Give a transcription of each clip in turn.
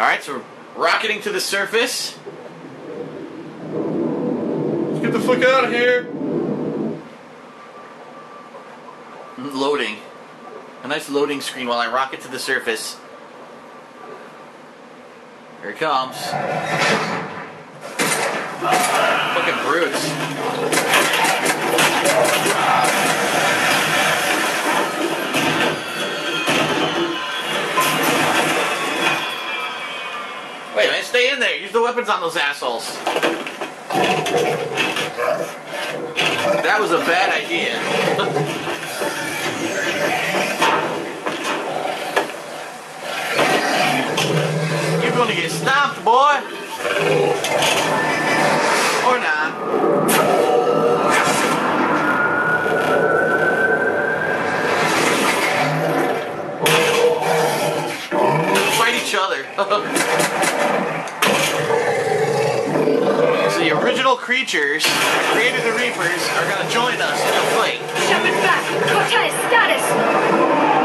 Alright, so we're rocketing to the surface. Let's get the fuck out of here. Loading. A nice loading screen while I rocket to the surface. Here it comes. Fucking brutes. Weapons on those assholes. That was a bad idea. You're gonna get stomped, boy. Or not. Fight each other. original creatures created the Reapers are gonna join us in the fight. Shepard back! Cortez, status!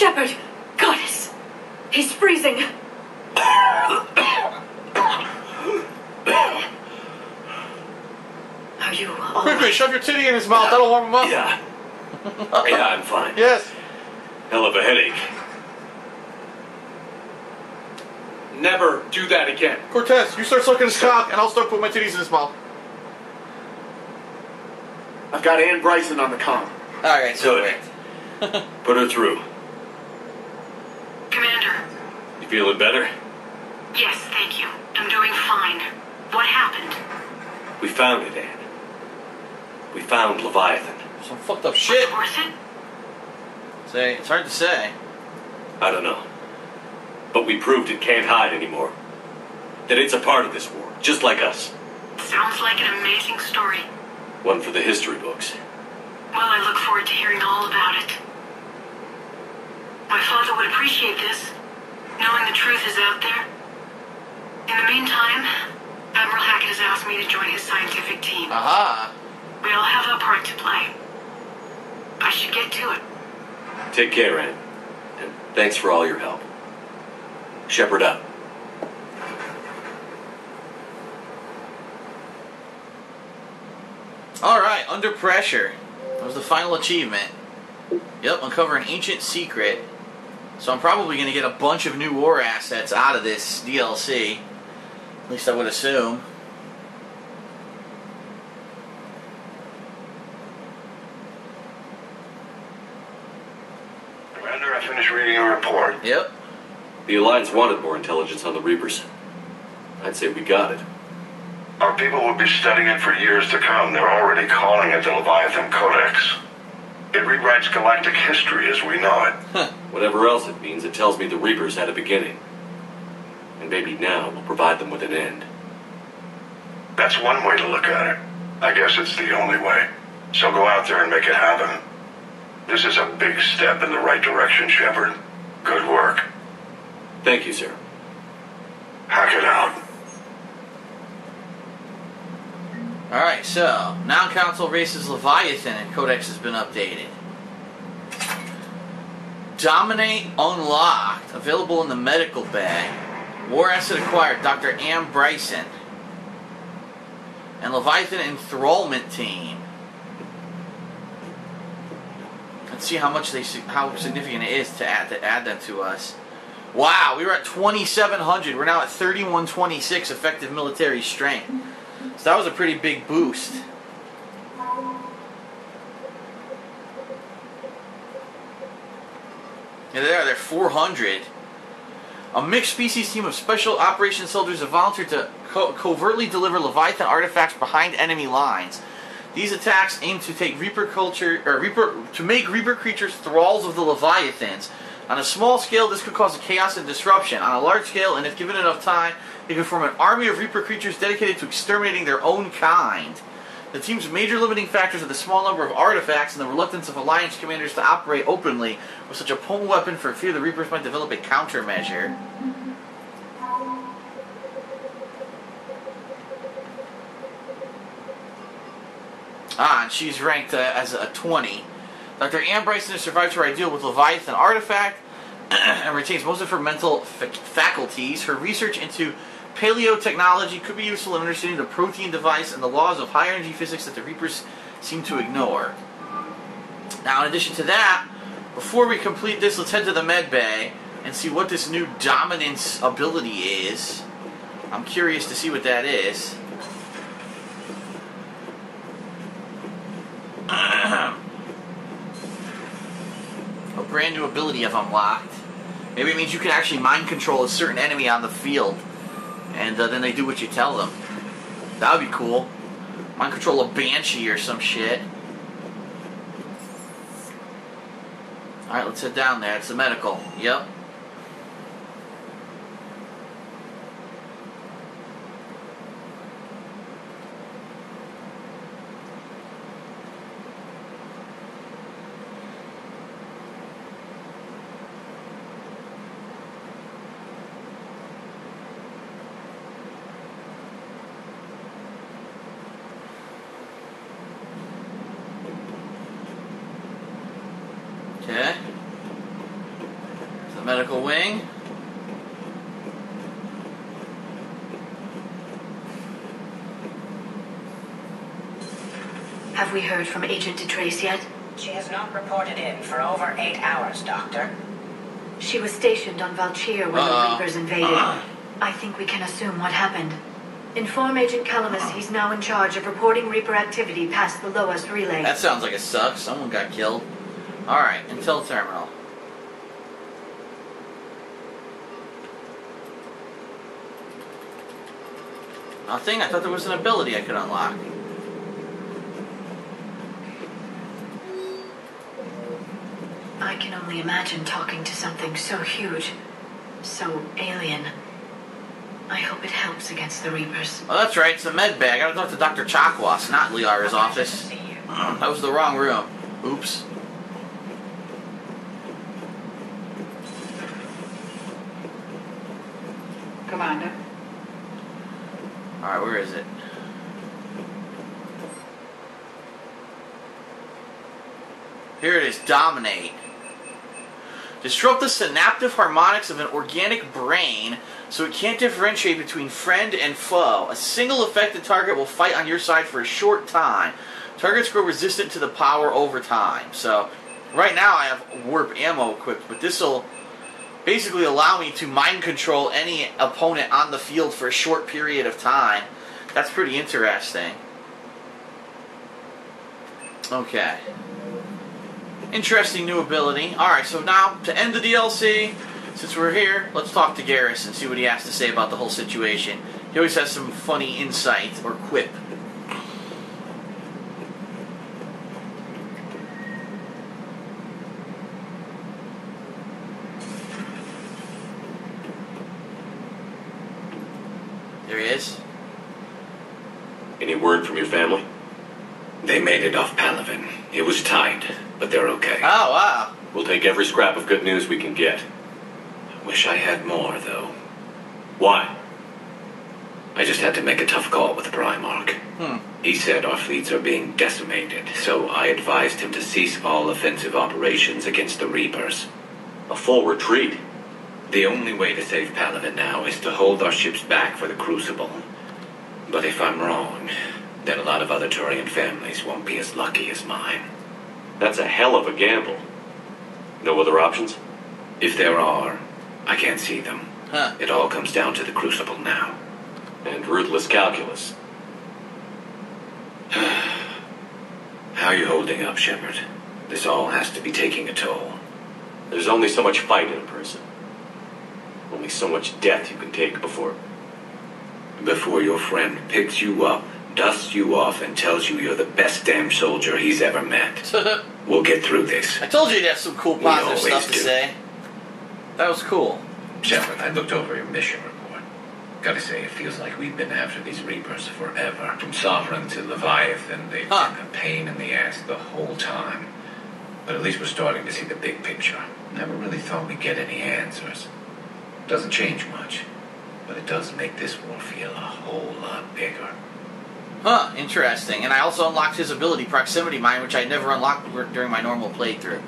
Shepard! Goddess! He's freezing! Are you all Quickly, right? shove your titty in his mouth. That'll warm him up. Yeah. Yeah, I'm fine. Yes. Hell of a headache. Never do that again. Cortez, you start sucking his cock, and I'll start putting my titties in his mouth. I've got Ann Bryson on the comm. All right. So Good. Put her through. Commander, You feeling better? yes, thank you. I'm doing fine. What happened? We found it, Ann. We found Leviathan. some fucked up shit. Worth it? Say, it's hard to say. I don't know. But we proved it can't hide anymore. That it's a part of this war, just like us. Sounds like an amazing story. One for the history books. Well, I look forward to hearing all about it. My father would appreciate this, knowing the truth is out there. In the meantime, Admiral Hackett has asked me to join his scientific team. Aha. We all have a part to play. I should get to it. Take care, Ann. And thanks for all your help. Shepard up. All right. Under pressure. That was the final achievement. Yep. Uncover an ancient secret. So I'm probably going to get a bunch of new war assets out of this DLC. At least I would assume. Commander, I finished reading your report. Yep. The Alliance wanted more intelligence on the Reapers. I'd say we got it. Our people will be studying it for years to come. They're already calling it the Leviathan Codex. It rewrites galactic history as we know it. Whatever else it means, it tells me the Reapers had a beginning. And maybe now we'll provide them with an end. That's one way to look at it. I guess it's the only way. So go out there and make it happen. This is a big step in the right direction, Shepard. Good work. Thank you, sir. Hackett out. All right. So now Council races Leviathan and Codex has been updated. Dominate unlocked. Available in the medical bag. War asset acquired. Dr. Ann Bryson. And Leviathan enthrallment team. Let's see how much they how significant it is to add to add them to us. Wow, we were at 2,700. We're now at 3,126 effective military strength. So that was a pretty big boost. Yeah, there, they're 400. A mixed species team of special operations soldiers have volunteered to co- covertly deliver Leviathan artifacts behind enemy lines. These attacks aim to take Reaper culture or Reaper to make Reaper creatures thralls of the Leviathans. On a small scale, this could cause chaos and disruption. On a large scale, and if given enough time, it could form an army of Reaper creatures dedicated to exterminating their own kind. The team's major limiting factors are the small number of artifacts and the reluctance of Alliance commanders to operate openly with such a potent weapon for fear the Reapers might develop a countermeasure. Ah, and she's ranked uh, as a 20. Dr. Ann Bryson has survived her ideal with Leviathan artifact and retains most of her mental fac- faculties. Her research into paleotechnology could be useful in understanding the Prothean device and the laws of high energy physics that the Reapers seem to ignore. Now, in addition to that, before we complete this, let's head to the med bay and see what this new dominance ability is. I'm curious to see what that is. a brand new ability I've unlocked. Maybe it means you can actually mind control a certain enemy on the field, and uh, then they do what you tell them. That would be cool. Mind control a banshee or some shit. Alright, let's head down there. It's the medical. Yep. Okay. The medical wing. Have we heard from Agent DeTrace yet? She has not reported in for over eight hours, Doctor. She was stationed on Valchir when Uh, the Reapers invaded. I think we can assume what happened. Inform Agent Calamus he's now in charge of reporting Reaper activity past the lowest relay. That sounds like it sucks. Someone got killed. Alright, until Terminal. Nothing? I thought there was an ability I could unlock. I can only imagine talking to something so huge, so alien. I hope it helps against the Reapers. Oh, that's right. It's the med bag. I gotta talk to Dr. Chakwas, not Liara's office. to see you. That was the wrong room. Oops. Commander. Alright, where is it? Here it is, dominate. Disrupt the synaptic harmonics of an organic brain so it can't differentiate between friend and foe. A single affected target will fight on your side for a short time. Targets grow resistant to the power over time. So, right now I have warp ammo equipped, but this will basically allow me to mind control any opponent on the field for a short period of time. That's pretty interesting. Okay. Interesting new ability. Alright, so now to end the DLC, since we're here, let's talk to Garrus and see what he has to say about the whole situation. He always has some funny insight or quip. There he is. Any word from your family? They made it off Palaven. It was tight, but they're okay. Oh, wow. We'll take every scrap of good news we can get. I wish I had more, though. Why? I just had to make a tough call with Primarch. Hmm. He said our fleets are being decimated, so I advised him to cease all offensive operations against the Reapers. A full retreat. The only way to save Palaven now is to hold our ships back for the Crucible. But if I'm wrong, then a lot of other Turian families won't be as lucky as mine. That's a hell of a gamble. No other options? If there are, I can't see them. Huh. It all comes down to the crucible now. And ruthless calculus. How are you holding up, Shepard? This all has to be taking a toll. There's only so much fight in a person. Only so much death you can take before. Before your friend picks you up, dusts you off, and tells you you're the best damn soldier he's ever met. We'll get through this. I told you you'd have some cool positive stuff to do. say. That was cool. Shepard, I looked over your mission report. Gotta say, it feels like we've been after these Reapers forever. From Sovereign to Leviathan, they've Huh. been a pain in the ass the whole time. But at least we're starting to see the big picture. Never really thought we'd get any answers. Doesn't change much, but it does make this war feel a whole lot bigger. Huh, interesting. And I also unlocked his ability, Proximity Mine, which I never unlocked during my normal playthrough.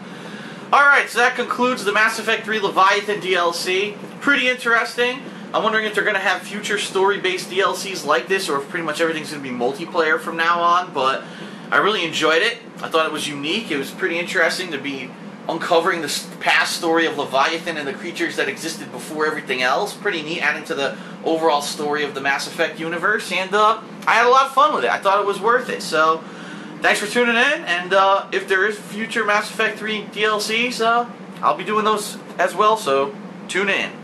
Alright, so that concludes the Mass Effect 3 Leviathan DLC. Pretty interesting. I'm wondering if they're going to have future story based DLCs like this, or if pretty much everything's going to be multiplayer from now on. But I really enjoyed it. I thought it was unique. It was pretty interesting to be uncovering the past story of Leviathan and the creatures that existed before everything else. Pretty neat, adding to the overall story of the Mass Effect universe. And uh, I had a lot of fun with it. I thought it was worth it. So thanks for tuning in. And uh, if there is future Mass Effect 3 DLCs, uh, I'll be doing those as well. So tune in.